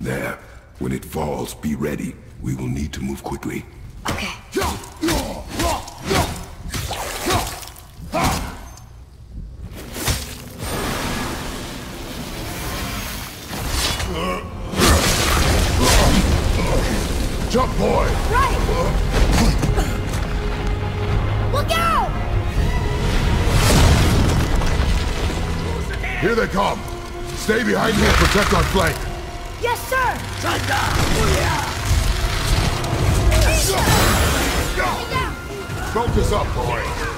There. When it falls, be ready. We will need to move quickly. Okay. Jump, boy! Right! Look out! Here they come! Stay behind me and protect our flank! Yes, sir! Focus up, boy!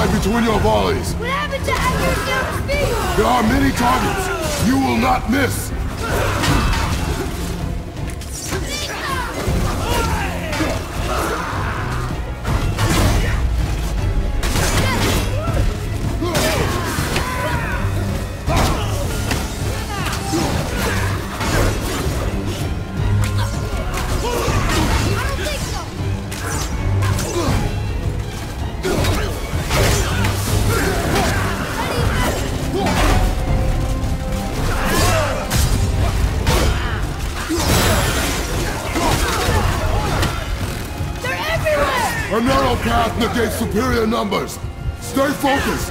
Time between your volleys! What happened to speed? There are many targets! You will not miss! Path negates superior numbers! Stay focused!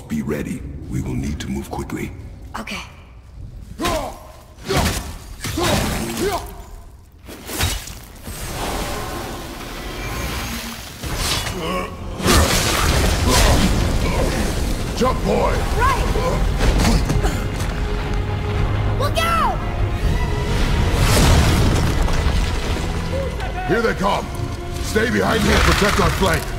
Be ready. We will need to move quickly. Okay. Jump, boy! Right! Look out! Here they come! Stay behind me and protect our flank!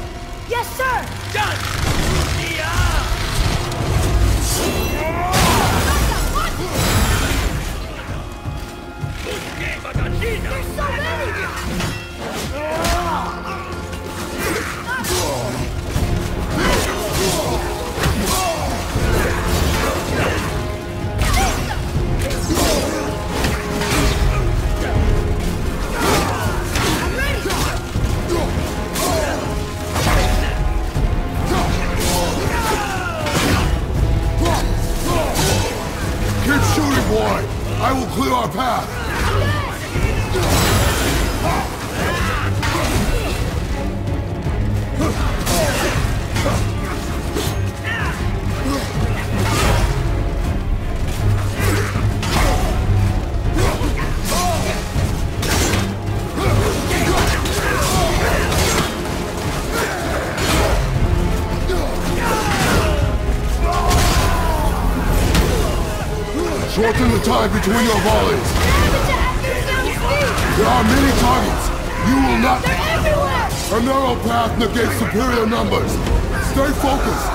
Your volleys! Damage to actors down speed! There are many targets! You will not... They're everywhere! A narrow path negates superior numbers! Stay focused!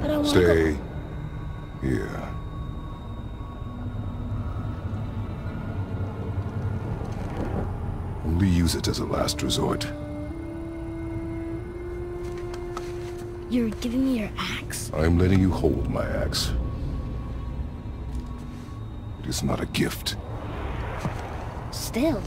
But I want Stay here. Only use it as a last resort. You're giving me your axe? I'm letting you hold my axe. It is not a gift. Still.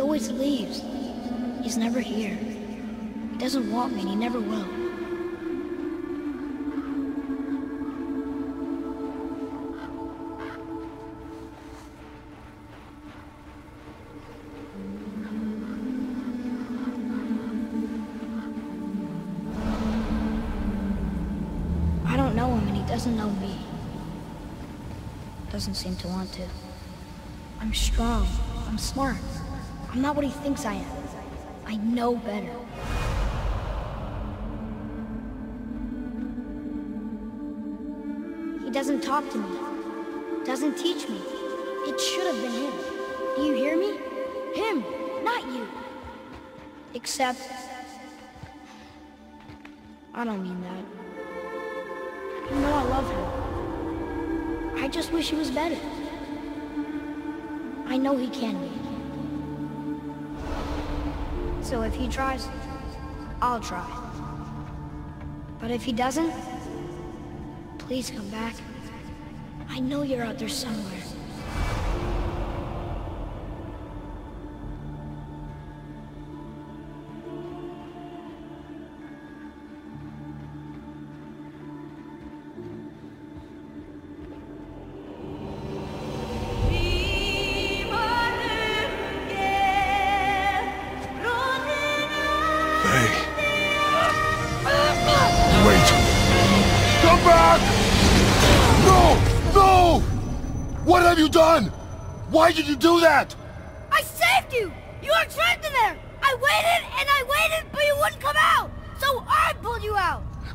He always leaves. He's never here. He doesn't want me and he never will. I don't know him and he doesn't know me. Doesn't seem to want to. I'm strong. I'm smart. I'm not what he thinks I am. I know better. He doesn't talk to me. Doesn't teach me. It should have been him. Do you hear me? Him, not you. Except... I don't mean that. You know I love him. I just wish he was better. I know he can be. So if he tries, I'll try. But if he doesn't, please come back. I know you're out there somewhere.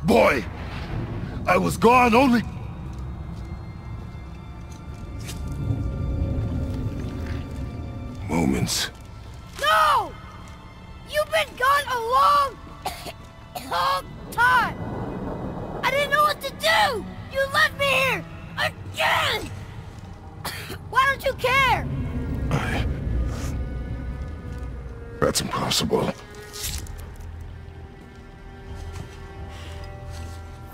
Boy! I was gone only...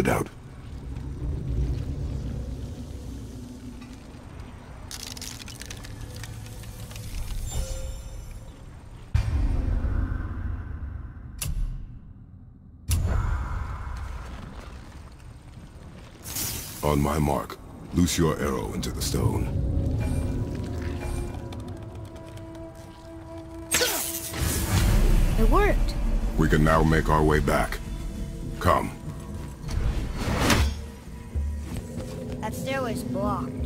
It out. On my mark, loose your arrow into the stone. It worked. We can now make our way back. Come. Stairway's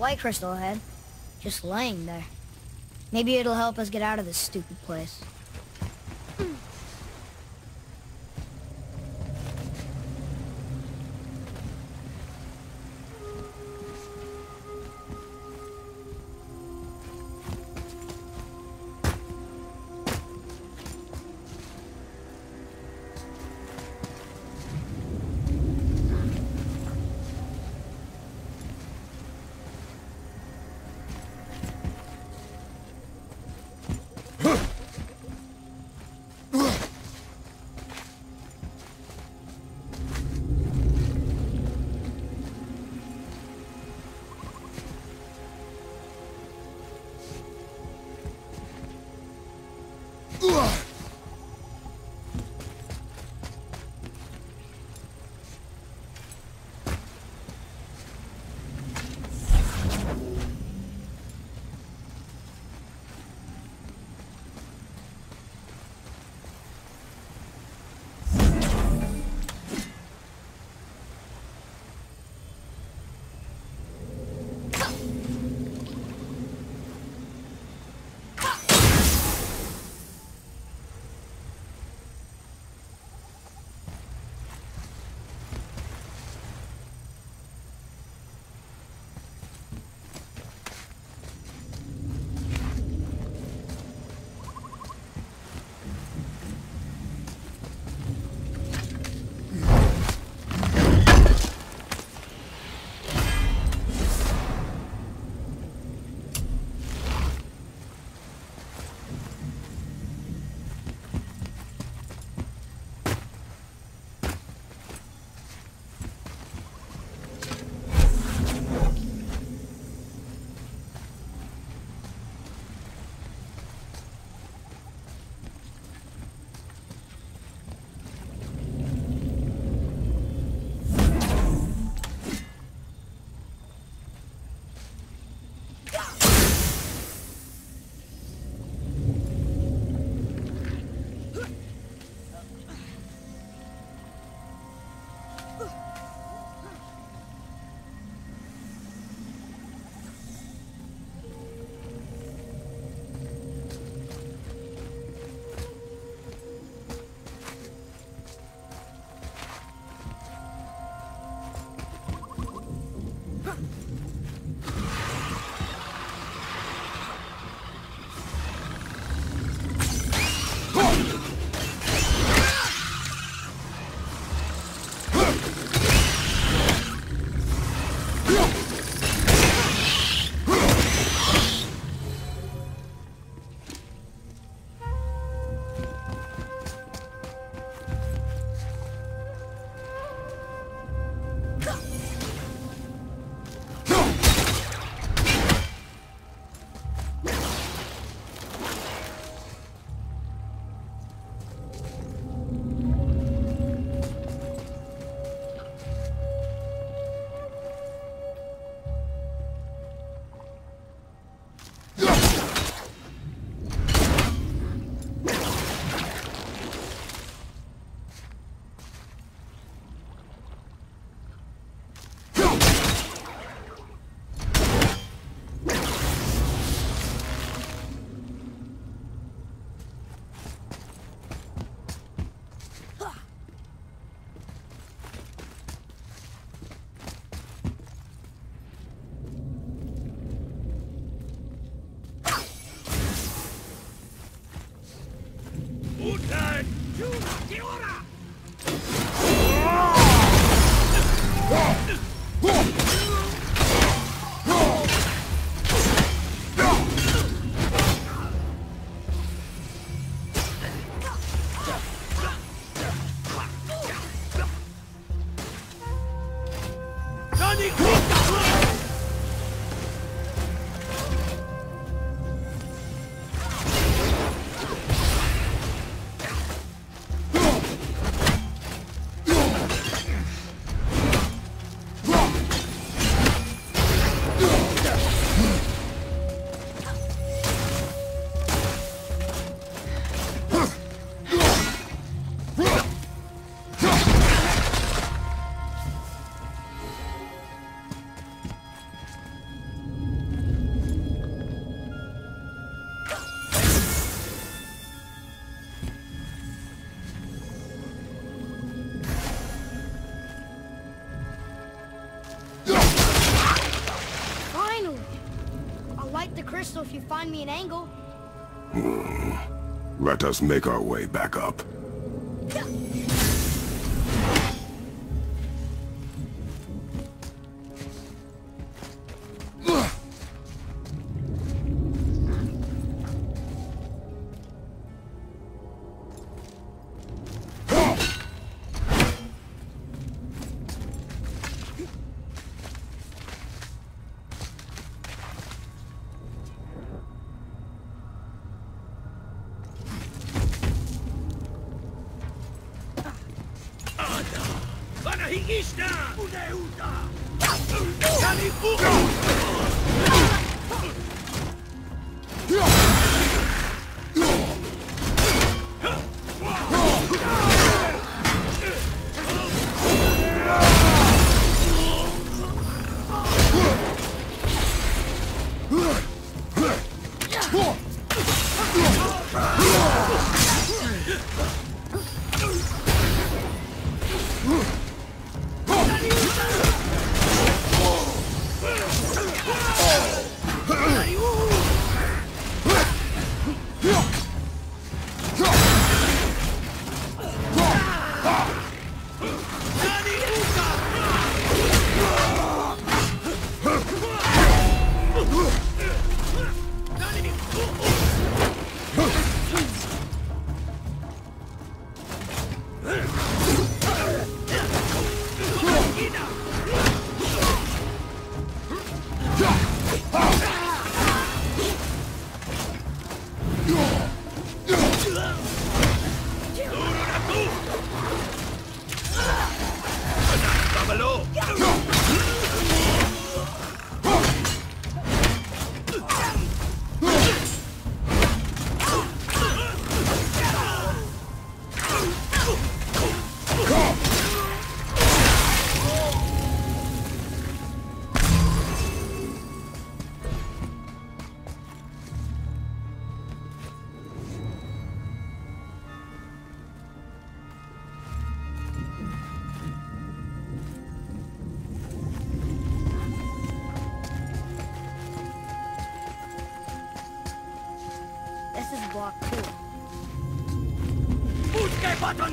white crystal head. Just laying there. Maybe it'll help us get out of this stupid place. If you find me an angle. Hmm. Let us make our way back up.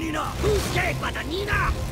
Nina! Who's getting but Nina?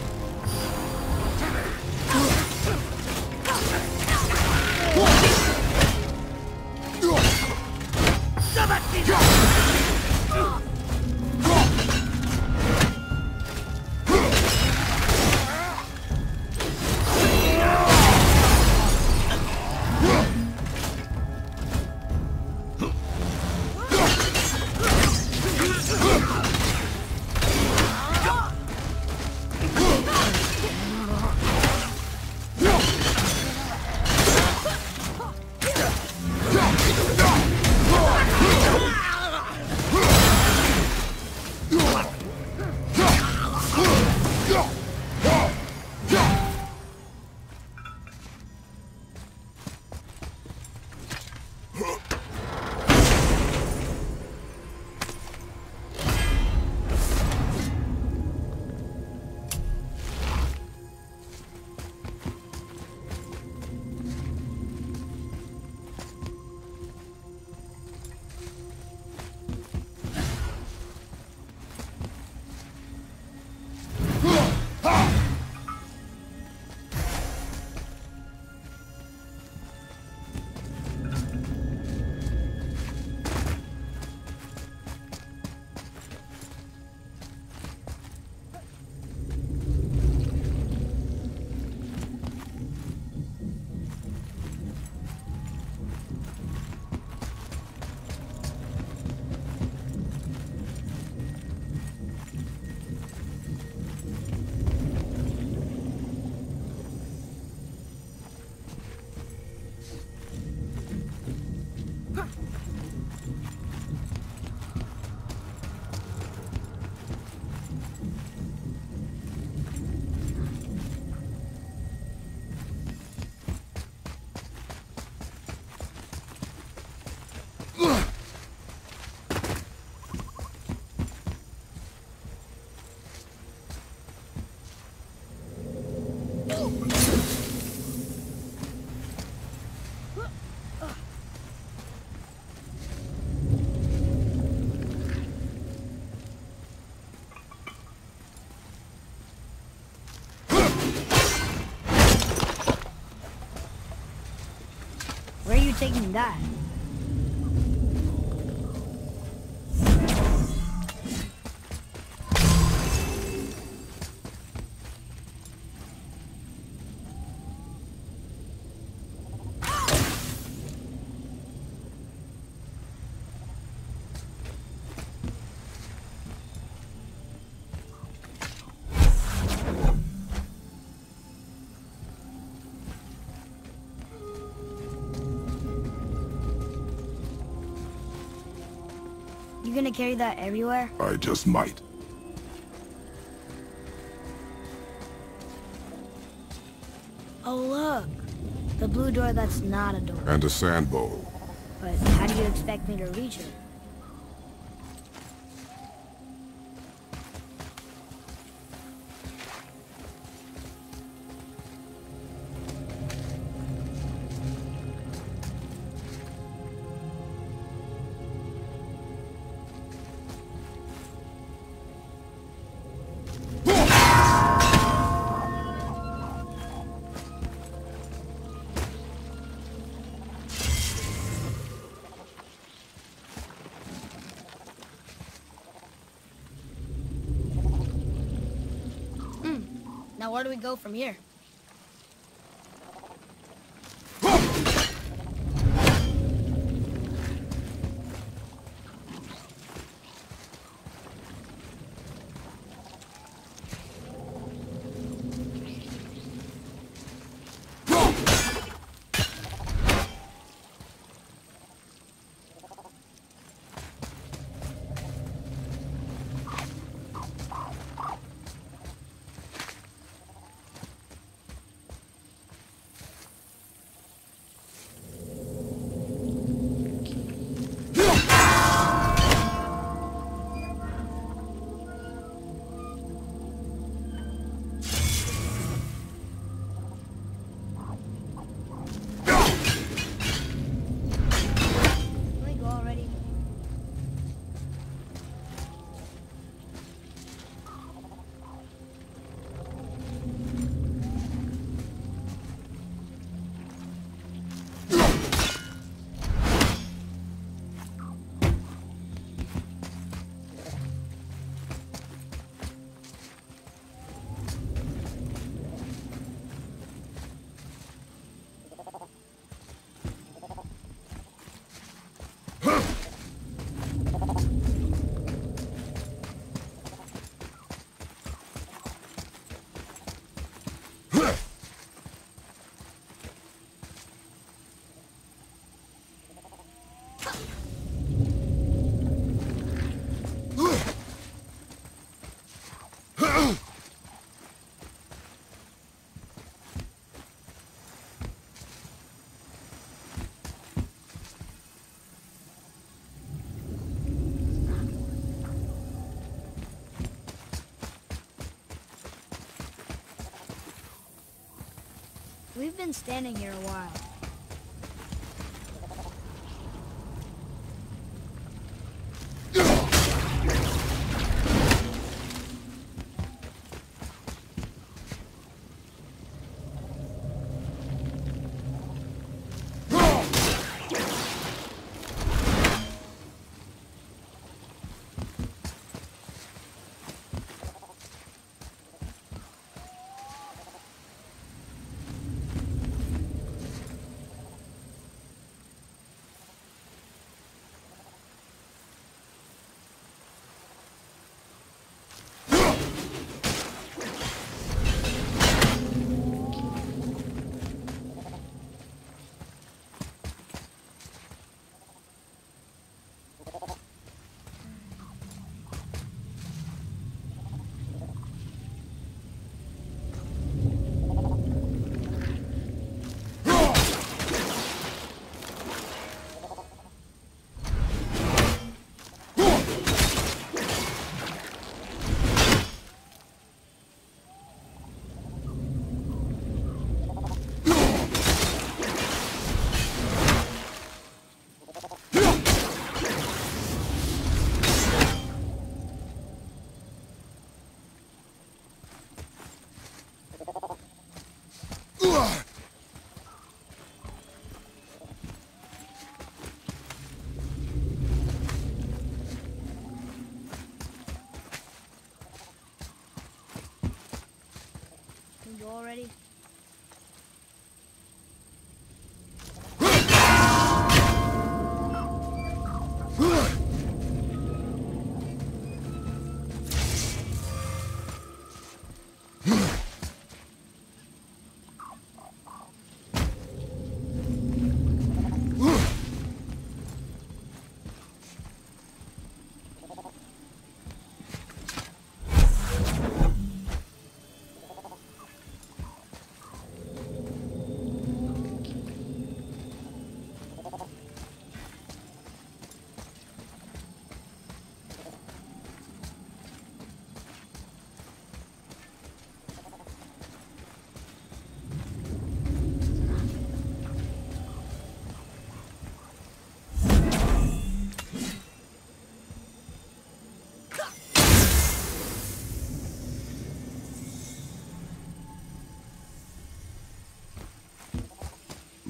Taking that? You gonna carry that everywhere? I just might. Oh look! The blue door that's not a door. And a sand bowl. But how do you expect me to reach it? Where do we go from here? We've been standing here a while.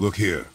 Look here.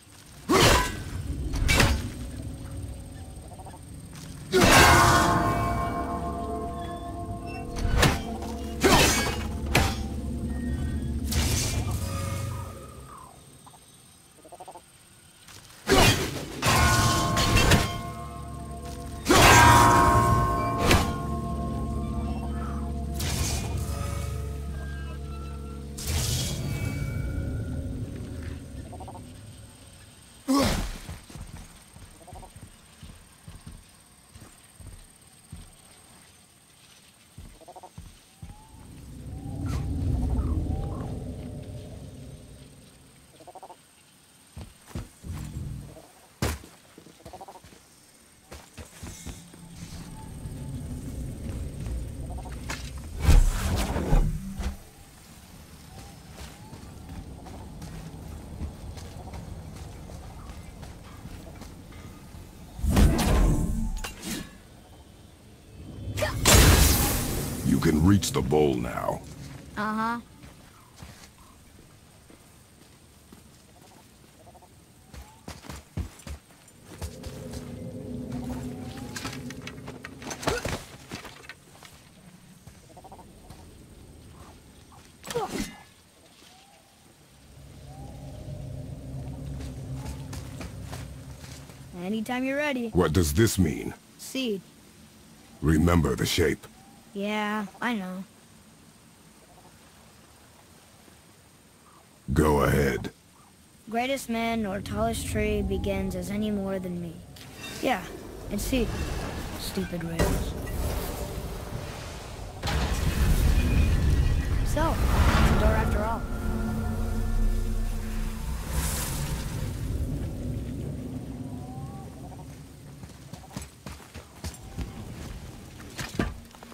Can reach the bowl now. Uh-huh. Anytime you're ready. What does this mean? Seed. Remember the shape. Yeah, I know. Go ahead. Greatest man nor tallest tree begins as any more than me. Yeah, and see. Stupid rails. So,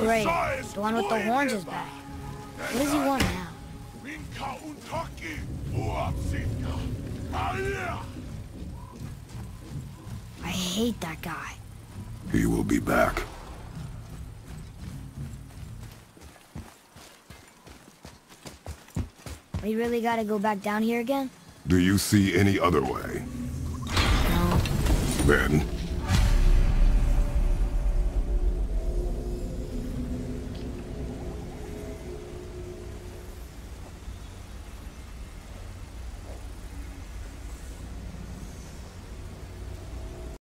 Great. The one with the horns is back. What does he want now? I hate that guy. He will be back. We really gotta go back down here again? Do you see any other way? No. Then,